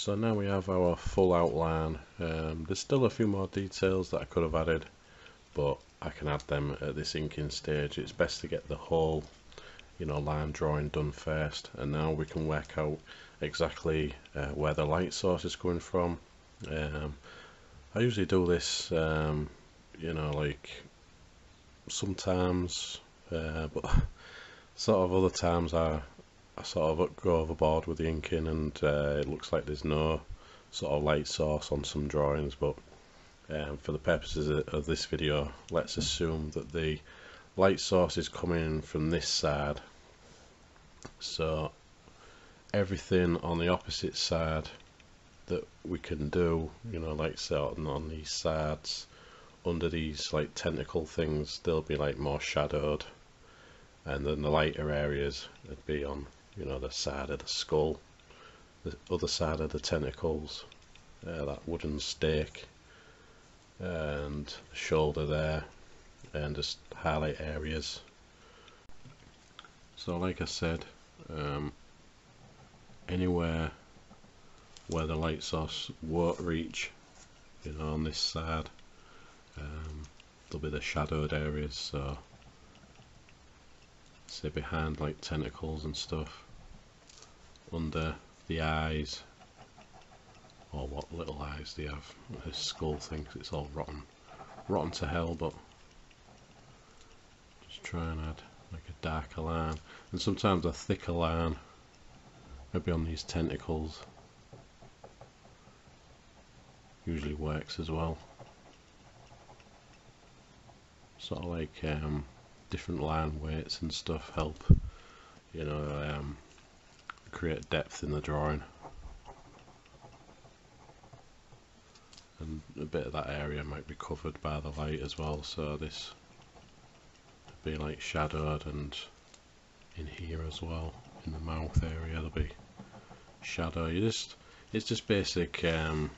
So now we have our full outline. Um, there's still a few more details that I could have added, but I can add them at this inking stage. It's best to get the whole, you know, line drawing done first, and now we can work out exactly uh, where the light source is coming from. Um, I usually do this, um, you know, like sometimes, uh, but sort of other times I I sort of go overboard with the inking and uh, it looks like there's no sort of light source on some drawings but um, for the purposes of this video let's assume that the light source is coming from this side. So everything on the opposite side that we can do you know like so on these sides under these like tentacle things they'll be like more shadowed and then the lighter areas would be on you know the side of the skull the other side of the tentacles uh, that wooden stake and the shoulder there and just highlight areas. So like I said um, anywhere where the light source won't reach you know on this side um, there'll be the shadowed areas so say behind like tentacles and stuff under the eyes or what little eyes they have. His skull thinks it's all rotten. Rotten to hell but just try and add like a darker line. And sometimes a thicker line maybe on these tentacles usually works as well. Sort of like um, different line weights and stuff help you know um, create depth in the drawing. And a bit of that area might be covered by the light as well so this would be like shadowed and in here as well in the mouth area there'll be shadow. You just it's just basic um,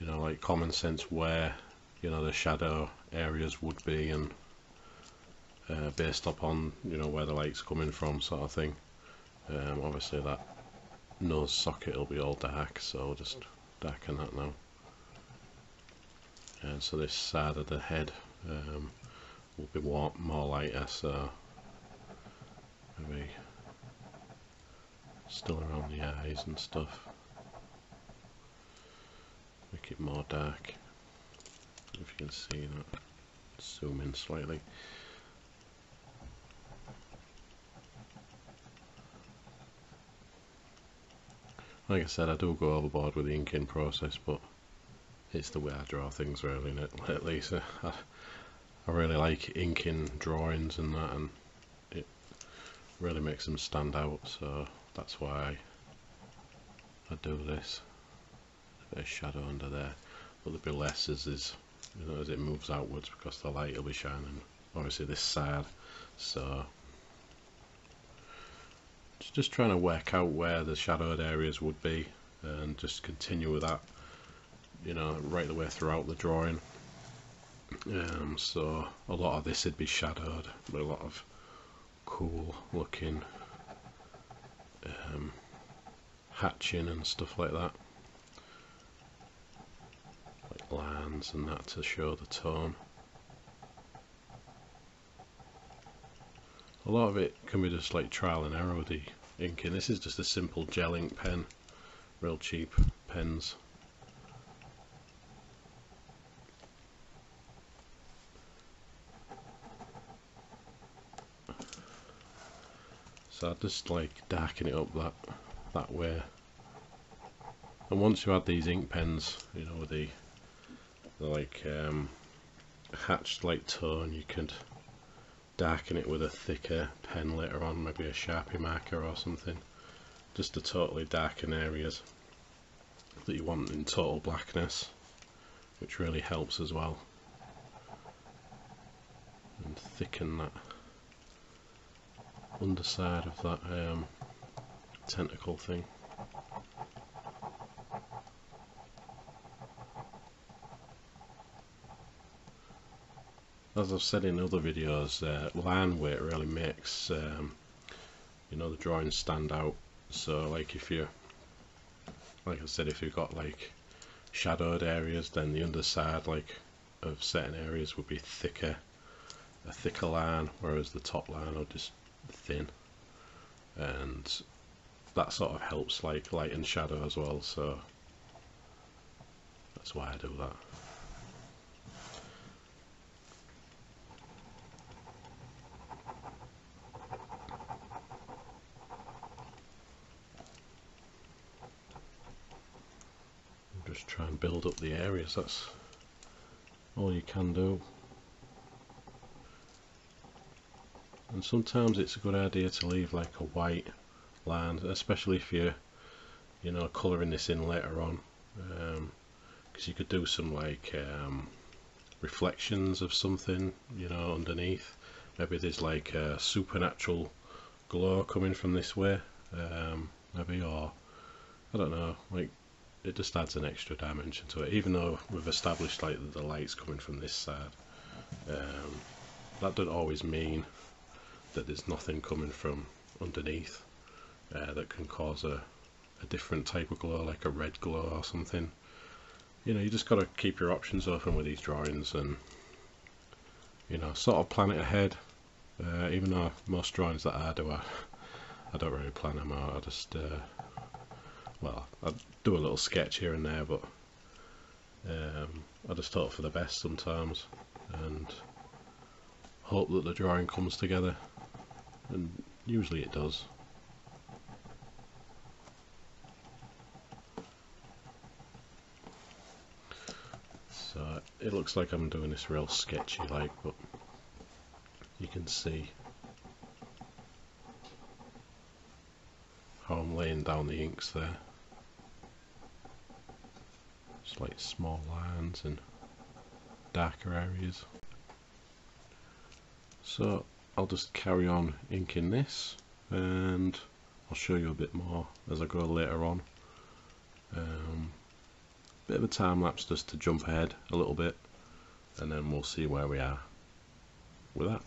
you know like common sense where you know the shadow areas would be and uh, based upon you know where the light's coming from sort of thing um, obviously that nose socket will be all dark so just darken that now. And so this side of the head um, will be more, more lighter so maybe still around the eyes and stuff. Make it more dark if you can see that. Zoom in slightly like I said I do go overboard with the inking process but it's the way I draw things really at least uh, I, I really like inking drawings and that and it really makes them stand out so that's why I do this. A bit of shadow under there but there'll be less as is you know as it moves outwards because the light will be shining obviously this side so just trying to work out where the shadowed areas would be and just continue with that you know right the way throughout the drawing. Um, so a lot of this would be shadowed but a lot of cool looking um, hatching and stuff like that. Like lines and that to show the tone a lot of it can be just like trial and error with the inking. This is just a simple gel ink pen, real cheap pens. So I just like darken it up that that way. And once you add these ink pens, you know, the, the like um, hatched like tone, you could darken it with a thicker pen later on, maybe a Sharpie marker or something, just to totally darken areas that you want in total blackness, which really helps as well, and thicken that underside of that um, tentacle thing. As I've said in other videos, uh, line weight really makes um, you know the drawing stand out. So like if you like I said, if you've got like shadowed areas, then the underside like of certain areas would be thicker, a thicker line, whereas the top line are just thin, and that sort of helps like light and shadow as well. So that's why I do that. just try and build up the areas that's all you can do. And sometimes it's a good idea to leave like a white line especially if you're you know colouring this in later on because um, you could do some like um, reflections of something you know underneath. Maybe there's like a supernatural glow coming from this way um, maybe or I don't know like it just adds an extra dimension to it even though we've established like the light's coming from this side. Um, that doesn't always mean that there's nothing coming from underneath uh, that can cause a, a different type of glow like a red glow or something. You know you just got to keep your options open with these drawings and you know sort of plan it ahead. Uh, even though most drawings that I do I, I don't really plan them out. I just uh, well, I do a little sketch here and there, but um, I just hope for the best sometimes and hope that the drawing comes together, and usually it does. So it looks like I'm doing this real sketchy like, but you can see down the inks there. Just like small lines and darker areas. So I'll just carry on inking this and I'll show you a bit more as I go later on. Um, bit of a time lapse just to jump ahead a little bit and then we'll see where we are with that.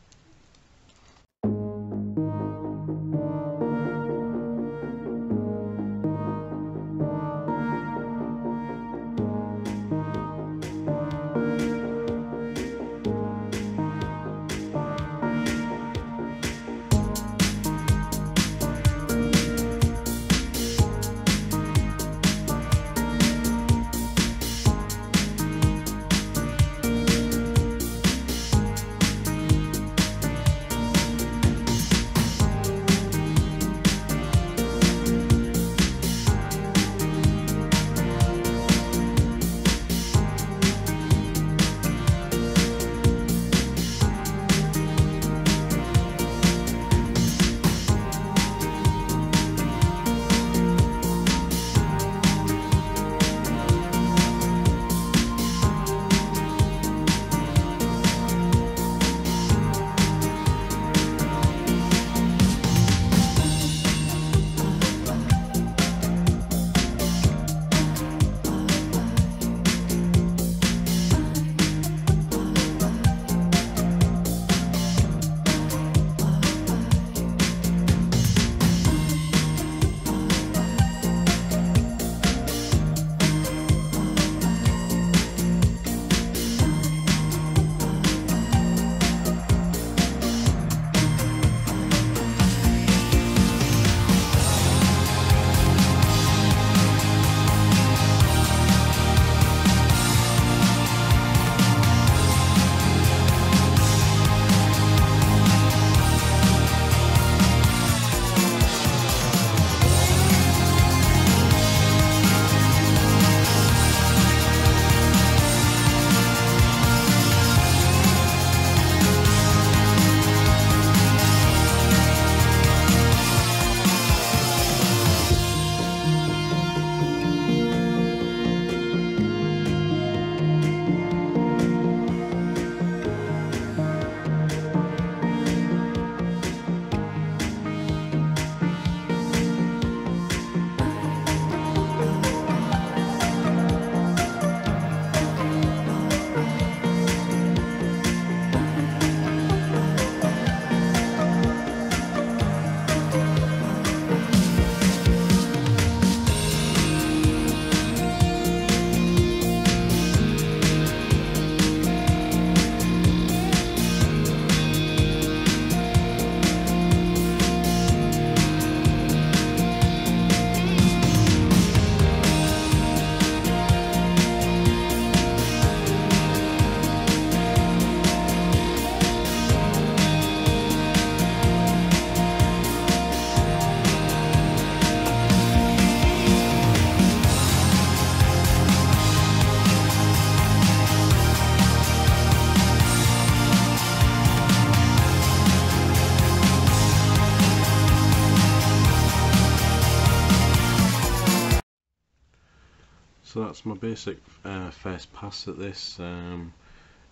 That's my basic uh, first pass at this. Um,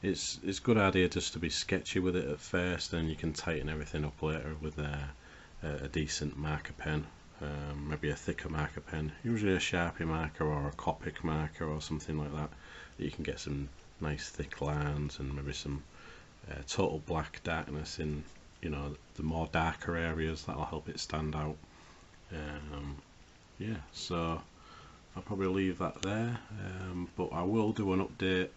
it's it's a good idea just to be sketchy with it at first, then you can tighten everything up later with a, a decent marker pen, um, maybe a thicker marker pen, usually a Sharpie marker or a Copic marker or something like that. You can get some nice thick lines and maybe some uh, total black darkness in you know the more darker areas that'll help it stand out. Um, yeah, so I'll probably leave that there, um, but I will do an update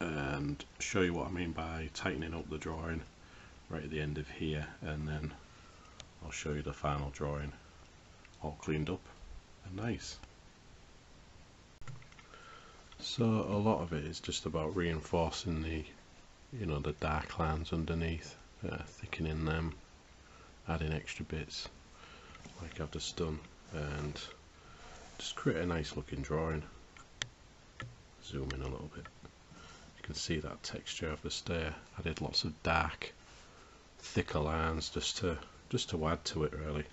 and show you what I mean by tightening up the drawing right at the end of here and then I'll show you the final drawing all cleaned up and nice. So a lot of it is just about reinforcing the you know the dark lines underneath, uh, thickening them, adding extra bits like I've just done and just create a nice looking drawing. Zoom in a little bit. You can see that texture of the stair. I did lots of dark thicker lines just to just to add to it really.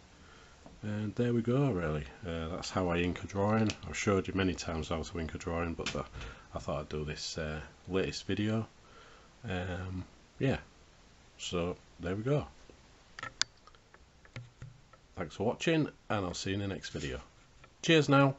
And there we go really. Uh, that's how I ink a drawing. I've showed you many times how to ink a drawing but the, I thought I'd do this uh, latest video. Um, yeah. So there we go. Thanks for watching and I'll see you in the next video Cheers now.